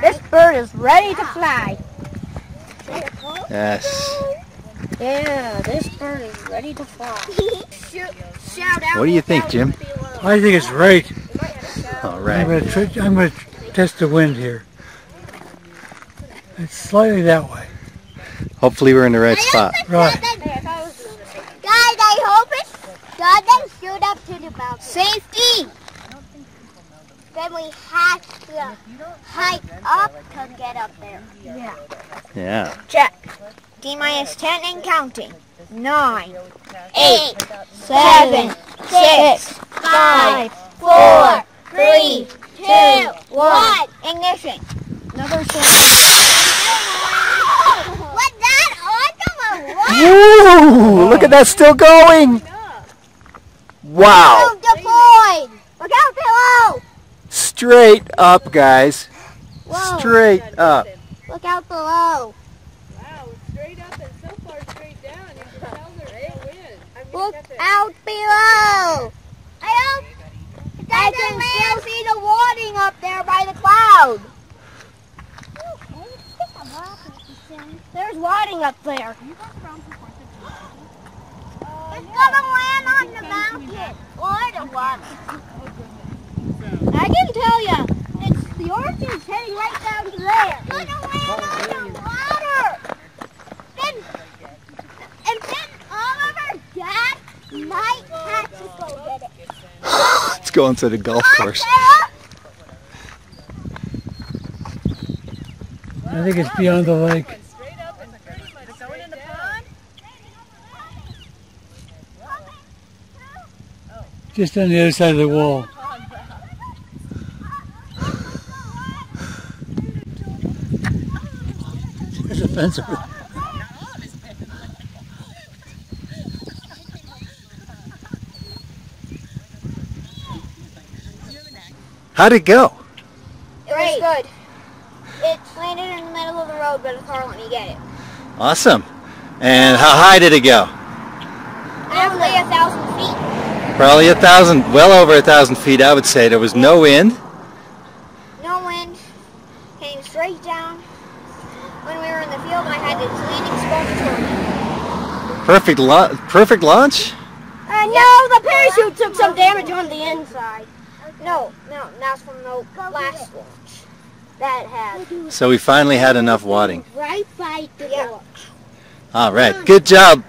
This bird is ready to fly. Yes. Yeah, this bird is ready to fly. What do you think, Jim? I think it's right. All I'm going to I'm going to test the wind here. It's slightly that way. Hopefully we're in the right spot. Right. Guys, I hope it doesn't shoot up to the mountain. Safety! Then we have to hike up to get up there. Yeah. Yeah. Check. T minus 10 and counting. 9, Eight, 7, 6, 5, 4, 3, 2, 1. Ignition. Another What's that? Awesome! Look at that still going. Wow. Look out below! Straight up, guys. Whoa. Straight up. Look out below! Wow, straight up and so far straight down, you can tell there's no wind. I mean, Look you out below! I hope I can still see the wadding up there by the cloud. There's wadding up there. It's gonna land on the mountain or the water. I can tell you, it's the is heading right down to there. It's gonna land on the water. Then, and then all of our dad might have to go get it. It's going to the golf course. I think it's beyond the lake. Straight up and pretty much going in the pond. Just on the other side of the wall. There's a fence over there. How'd it go? It was good. It landed in the middle of the road, but the car let me get it. Awesome. And how high did it go? Probably a thousand feet. Probably a thousand, well over a thousand feet, I would say. There was no wind. No wind. Came straight down. When we were in the field, I had its landing spot Perfect, la- perfect launch. Uh, no, the parachute took some damage on the inside. No, no, that's from the last launch. That had. So we finally had enough wadding. Right by the Yeah. door. All right. Good job,